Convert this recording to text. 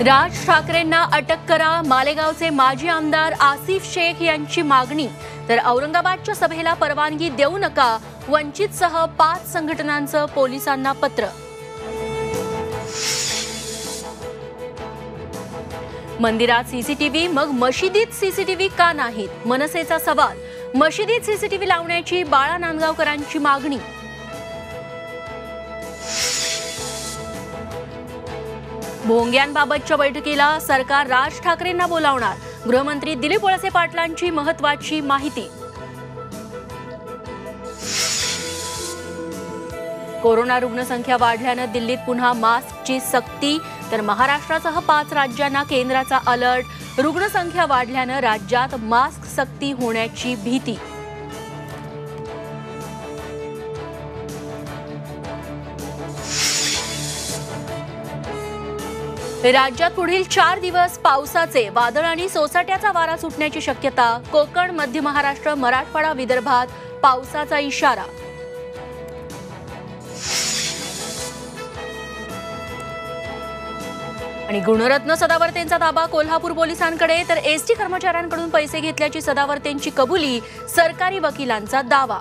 राज ठाकरेंना अटक करा. मालेगावचे माजी आमदार आसिफ शेख यांची मागणी. तर औरंगाबादच्या सभेला परवानगी देऊ नका. वंचितसह पाच संघटनांचं पोलिसांना पत्र. मंदिरात सीसीटीव्ही मग मशिदीत सीसीटीव्ही का नाहीत? मनसेचा सवाल. मशिदीत सीसीटीव्ही लावण्याची बाळा नांदगावकरांची मागणी. भोंग्यांबाबतच्या बैठकीला सरकार राज ठाकरेंना बोलावणार. गृहमंत्री दिलीप वळसे पाटलांची महत्वाची माहिती. कोरोना रुग्णसंख्या वाढल्यानं दिल्लीत पुन्हा मास्कची सक्ती तर महाराष्ट्रासह पाच राज्यांना केंद्राचा अलर्ट. रुग्णसंख्या वाढल्यानं राज्यात मास्क सक्ती होण्याची भीती. राज्यात पुढील चार दिवस पावसाचे वादळ आणि सोसाट्याचा वारा सुटण्याची शक्यता. कोकण मध्य महाराष्ट्र मराठवाडा विदर्भात पावसाचा इशारा. आणि गुणरत्न सदावर्तेंचा ताबा कोल्हापूर पोलिसांकडे तर एसटी कर्मचाऱ्यांकडून पैसे घेतल्याची सदावर्तेंची कबुली सरकारी वकिलांचा दावा.